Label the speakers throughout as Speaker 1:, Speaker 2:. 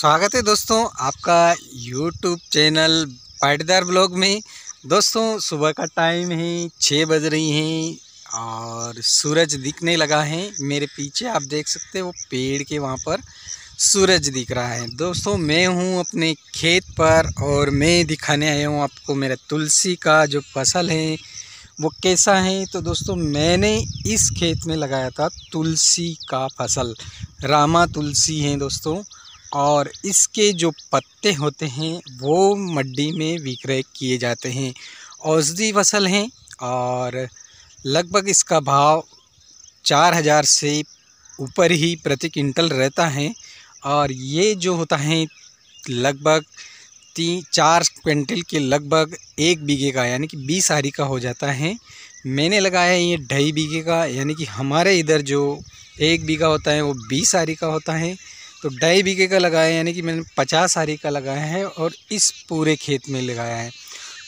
Speaker 1: स्वागत है दोस्तों आपका यूट्यूब चैनल पाटीदार ब्लॉग में। दोस्तों, सुबह का टाइम है छः बज रही हैं और सूरज दिखने लगा है। मेरे पीछे आप देख सकते हैं, वो पेड़ के वहाँ पर सूरज दिख रहा है। दोस्तों, मैं हूँ अपने खेत पर और मैं दिखाने आया हूँ आपको मेरा तुलसी का जो फ़सल है, वो कैसा है। तो दोस्तों, मैंने इस खेत में लगाया था तुलसी का फ़सल। रामा तुलसी हैं दोस्तों। और इसके जो पत्ते होते हैं, वो मड्डी में विक्रय किए जाते हैं। औषधि फ़सल हैं और लगभग इसका भाव चार हज़ार से ऊपर ही प्रति क्विंटल रहता है और ये जो होता है, लगभग तीन, चार क्विंटल के लगभग एक बीघे का, यानी कि बीस आरी का हो जाता है। मैंने लगाया है ये ढाई बीघे का, यानी कि हमारे इधर जो एक बीघा होता है, वो बीस आरी का होता है। तो ढाई बीघे का लगाया यानी कि मैंने पचास आरी का लगाया है और इस पूरे खेत में लगाया है।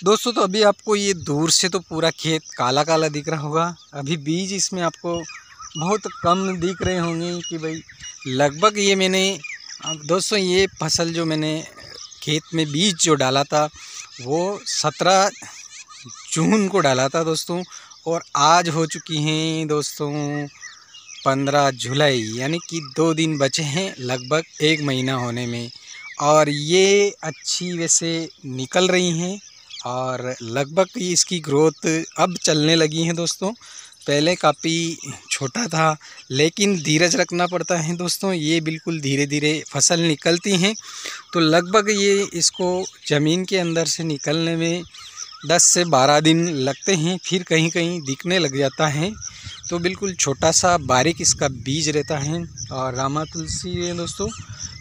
Speaker 1: दोस्तों तो अभी आपको ये दूर से तो पूरा खेत काला काला दिख रहा होगा। अभी बीज इसमें आपको बहुत कम दिख रहे होंगे कि भाई, लगभग ये मैंने दोस्तों, ये फ़सल जो मैंने खेत में बीज जो डाला था, वो सत्रह जून को डाला था, दोस्तों, और आज हो चुकी हैं, दोस्तों पंद्रह जुलाई, यानी कि दो दिन बचे हैं लगभग एक महीना होने में। और ये अच्छी वैसे निकल रही हैं और लगभग इसकी ग्रोथ अब चलने लगी हैं दोस्तों। पहले काफ़ी छोटा था, लेकिन धीरज रखना पड़ता है दोस्तों, ये बिल्कुल धीरे धीरे फ़सल निकलती हैं। तो लगभग ये इसको ज़मीन के अंदर से निकलने में 10 से 12 दिन लगते हैं, फिर कहीं कहीं दिखने लग जाता है। तो बिल्कुल छोटा सा बारीक इसका बीज रहता है। और रामा तुलसी है दोस्तों।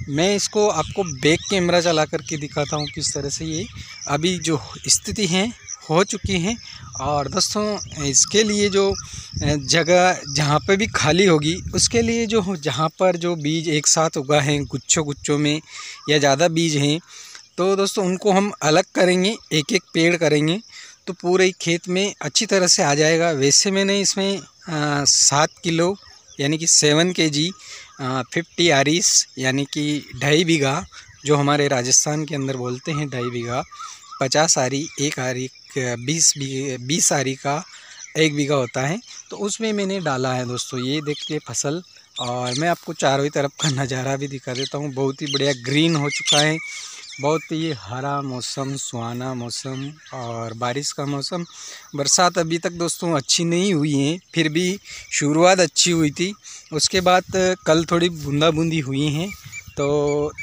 Speaker 1: मैं इसको आपको बैक कैमरा चला करके दिखाता हूँ किस तरह से ये अभी जो स्थिति है, हो चुकी हैं। और दोस्तों, इसके लिए जो जगह जहाँ पे भी खाली होगी, उसके लिए जो जहाँ पर जो बीज एक साथ उगा हैं गुच्छों गुच्छों में या ज़्यादा बीज हैं तो दोस्तों उनको हम अलग करेंगे एक एक पेड़ करेंगे तो पूरे खेत में अच्छी तरह से आ जाएगा। वैसे मैंने इसमें सात किलो, यानी कि सेवन के जी फिफ्टी आरिस, यानी कि ढाई बीघा, जो हमारे राजस्थान के अंदर बोलते हैं ढाई बीघा, पचास आरी, एक आरी बीस बीस आरी का एक बीघा होता है। तो उसमें मैंने डाला है दोस्तों, ये देखिए फ़सल, और मैं आपको चारों तरफ़ का नज़ारा भी दिखा देता हूँ। बहुत ही बढ़िया ग्रीन हो चुका है बहुत ही हरा मौसम, सुहाना मौसम और बारिश का मौसम। बरसात अभी तक दोस्तों अच्छी नहीं हुई है, फिर भी शुरुआत अच्छी हुई थी। उसके बाद कल थोड़ी बूंदा बूंदी हुई हैं तो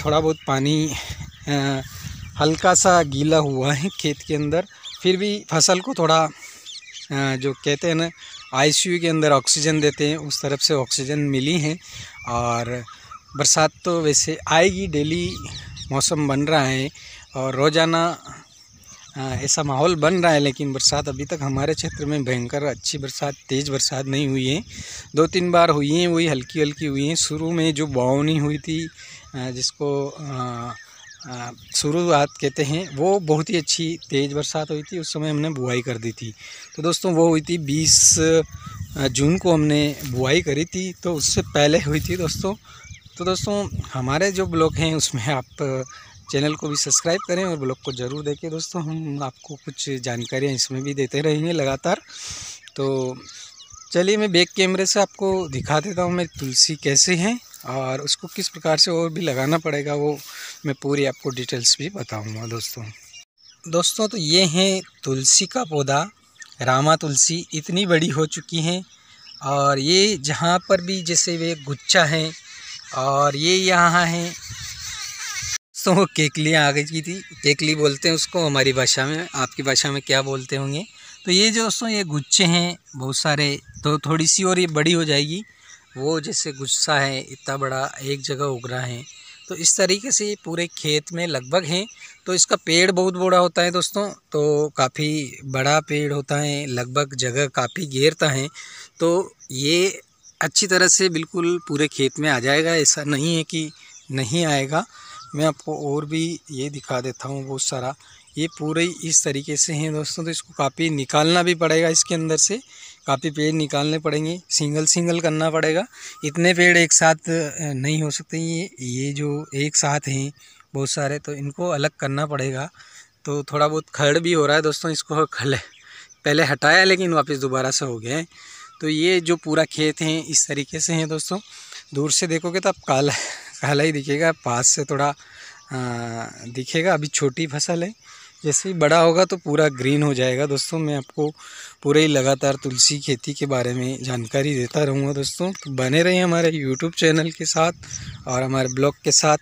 Speaker 1: थोड़ा बहुत पानी हल्का सा गीला हुआ है खेत के अंदर। फिर भी फ़सल को थोड़ा जो कहते हैं ना आईसीयू के अंदर ऑक्सीजन देते हैं, उस तरफ़ से ऑक्सीजन मिली है। और बरसात तो वैसे आएगी डेली मौसम बन रहा है और रोज़ाना ऐसा माहौल बन रहा है, लेकिन बरसात अभी तक हमारे क्षेत्र में भयंकर अच्छी बरसात, तेज़ बरसात नहीं हुई है। दो तीन बार हुई हैं, वही हल्की हल्की हुई हैं। शुरू में जो बावनी हुई थी जिसको शुरुआत कहते हैं, वो बहुत ही अच्छी तेज़ बरसात हुई थी। उस समय हमने बुआई कर दी थी। तो दोस्तों, वो हुई थी बीस जून को हमने बुआई करी थी। तो उससे पहले हुई थी दोस्तों तो दोस्तों, हमारे जो ब्लॉग हैं, उसमें आप चैनल को भी सब्सक्राइब करें और ब्लॉग को ज़रूर देखें दोस्तों, हम आपको कुछ जानकारियाँ इसमें भी देते रहेंगे लगातार। तो चलिए, मैं बैक कैमरे से आपको दिखा देता हूँ, मैं तुलसी कैसे हैं और उसको किस प्रकार से और भी लगाना पड़ेगा, वो मैं पूरी आपको डिटेल्स भी बताऊँगा दोस्तों। दोस्तों तो ये हैं तुलसी का पौधा, रामा तुलसी, इतनी बड़ी हो चुकी हैं और ये जहाँ पर भी जैसे वे गुच्छा हैं और ये यहाँ हैं। तो वो केकलियाँ आ गई की थी। केकली बोलते हैं उसको हमारी भाषा में। आपकी भाषा में क्या बोलते होंगे? तो ये जो दोस्तों ये गुच्छे हैं, बहुत सारे तो थोड़ी सी और ये बड़ी हो जाएगी। वो जैसे गुस्सा है, इतना बड़ा एक जगह उग रहा है। तो इस तरीके से ये पूरे खेत में लगभग हैं। तो इसका पेड़ बहुत बड़ा होता है दोस्तों। तो काफ़ी बड़ा पेड़ होता है, लगभग जगह काफ़ी घेरता है। तो ये अच्छी तरह से बिल्कुल पूरे खेत में आ जाएगा। ऐसा नहीं है कि नहीं आएगा। मैं आपको और भी ये दिखा देता हूँ बहुत सारा। ये पूरे इस तरीके से हैं दोस्तों तो इसको काफ़ी निकालना भी पड़ेगा इसके अंदर से। काफ़ी पेड़ निकालने पड़ेंगे सिंगल सिंगल करना पड़ेगा। इतने पेड़ एक साथ नहीं हो सकते ये ये जो एक साथ हैं बहुत सारे तो इनको अलग करना पड़ेगा। तो थोड़ा बहुत खड़ भी हो रहा है दोस्तों, इसको खल, पहले हटाया, लेकिन वापस दोबारा से हो गया है। तो ये जो पूरा खेत है, इस तरीके से हैं दोस्तों। दूर से देखोगे तो आप काला काला ही दिखेगा, पास से थोड़ा दिखेगा। अभी छोटी फ़सल है, जैसे ही बड़ा होगा तो पूरा ग्रीन हो जाएगा दोस्तों। मैं आपको पूरे ही लगातार तुलसी खेती के बारे में जानकारी देता रहूँगा दोस्तों। तो बने रहिए हमारे यूट्यूब चैनल के साथ और हमारे ब्लॉग के साथ।